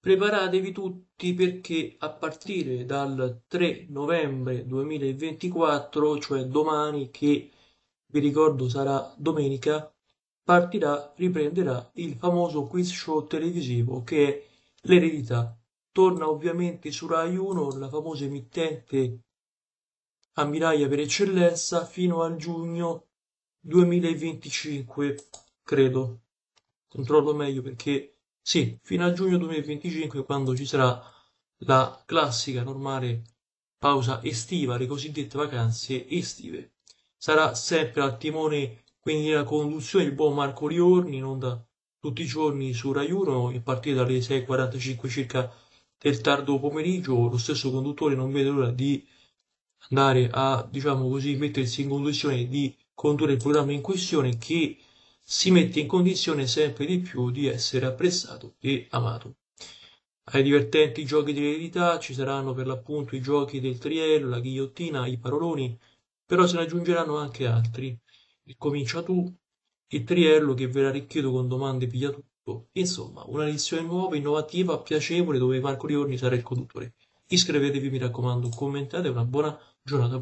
Preparatevi tutti perché a partire dal 3 novembre 2024, cioè domani, che vi ricordo sarà domenica, partirà, riprenderà il famoso quiz show televisivo che è l'eredità. Torna ovviamente su Rai 1, la famosa emittente ammiraglia per eccellenza, fino al giugno 2025, credo. Controllo meglio perché sì, fino a giugno 2025 quando ci sarà la classica normale pausa estiva, le cosiddette vacanze estive. Sarà sempre al timone, quindi la conduzione il buon Marco Liorni, in onda tutti i giorni su Rai 1 a partire dalle 6.45 circa del tardo pomeriggio. Lo stesso conduttore non vede l'ora di andare a, diciamo così, mettersi in condizione di condurre il programma in questione che si mette in condizione sempre di più di essere apprezzato e amato. Ai divertenti giochi di verità ci saranno per l'appunto i giochi del triello, la ghigliottina, i paroloni, però se ne aggiungeranno anche altri. Il comincia tu, il triello che verrà arricchito con domande piglia tutto. Insomma, una lezione nuova, innovativa, piacevole dove Marco Riorni sarà il conduttore. Iscrivetevi, mi raccomando, commentate, una buona giornata.